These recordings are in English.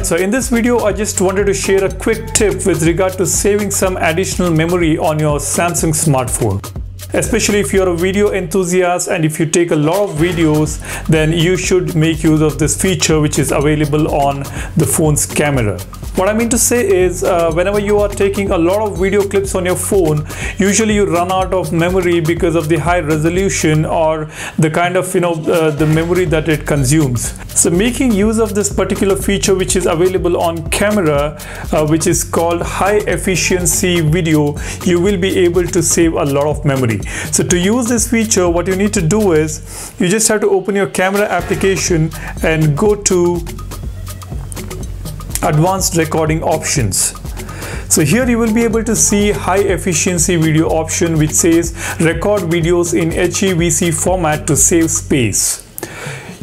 Alright, so in this video I just wanted to share a quick tip with regard to saving some additional memory on your Samsung smartphone. Especially if you're a video enthusiast and if you take a lot of videos then you should make use of this feature which is available on the phone's camera. What I mean to say is uh, whenever you are taking a lot of video clips on your phone usually you run out of memory because of the high resolution or the kind of you know uh, the memory that it consumes so making use of this particular feature which is available on camera uh, which is called high efficiency video you will be able to save a lot of memory so to use this feature what you need to do is you just have to open your camera application and go to advanced recording options so here you will be able to see high efficiency video option which says record videos in HEVC format to save space.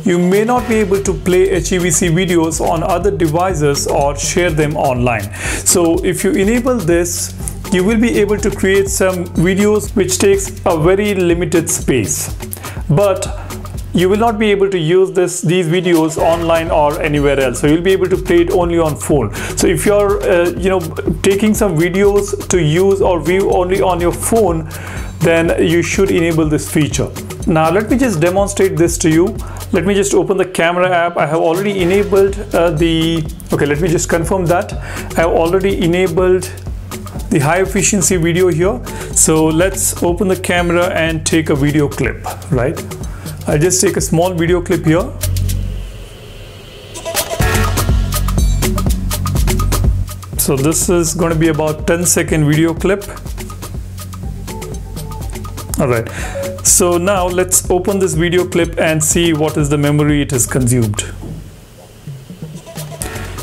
You may not be able to play HEVC videos on other devices or share them online. So if you enable this, you will be able to create some videos which takes a very limited space. But you will not be able to use this these videos online or anywhere else so you'll be able to play it only on phone so if you're uh, you know taking some videos to use or view only on your phone then you should enable this feature now let me just demonstrate this to you let me just open the camera app. I have already enabled uh, the okay let me just confirm that. I have already enabled the high efficiency video here. So let's open the camera and take a video clip right? I'll just take a small video clip here. So this is going to be about 10 second video clip. Alright, so now let's open this video clip and see what is the memory it has consumed.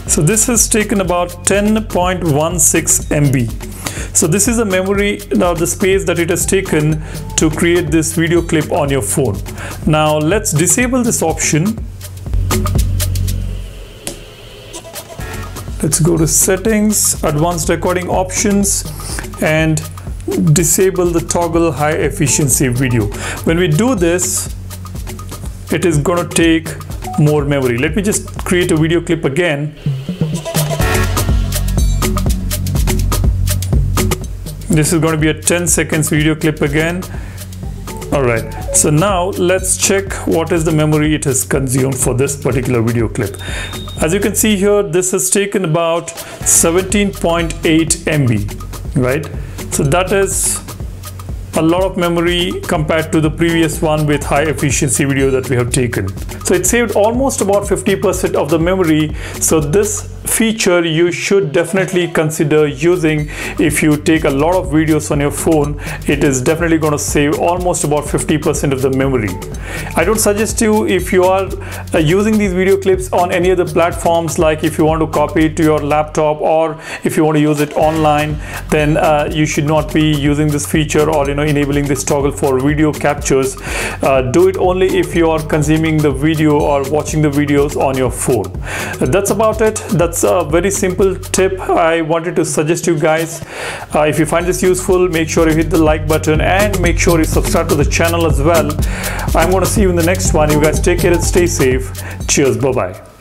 So this has taken about 10.16 MB. So this is the memory, now the space that it has taken to create this video clip on your phone. Now let's disable this option. Let's go to settings, advanced recording options and disable the toggle high efficiency video. When we do this, it is going to take more memory. Let me just create a video clip again. this is going to be a 10 seconds video clip again all right so now let's check what is the memory it has consumed for this particular video clip as you can see here this has taken about 17.8 MB right so that is a lot of memory compared to the previous one with high efficiency video that we have taken. So it saved almost about 50% of the memory. So this feature you should definitely consider using. If you take a lot of videos on your phone it is definitely going to save almost about 50% of the memory. I don't suggest you if you are uh, using these video clips on any other platforms like if you want to copy it to your laptop or if you want to use it online then uh, you should not be using this feature or you know enabling this toggle for video captures. Uh, do it only if you are consuming the video or watching the videos on your phone. That's about it. That's that's a very simple tip I wanted to suggest you guys. Uh, if you find this useful make sure you hit the like button and make sure you subscribe to the channel as well. I'm going to see you in the next one. You guys take care and stay safe. Cheers. Bye bye